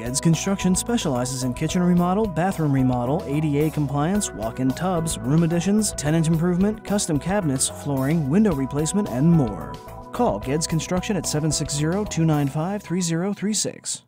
Guedes Construction specializes in kitchen remodel, bathroom remodel, ADA compliance, walk in tubs, room additions, tenant improvement, custom cabinets, flooring, window replacement, and more. Call Guedes Construction at 760 295 3036.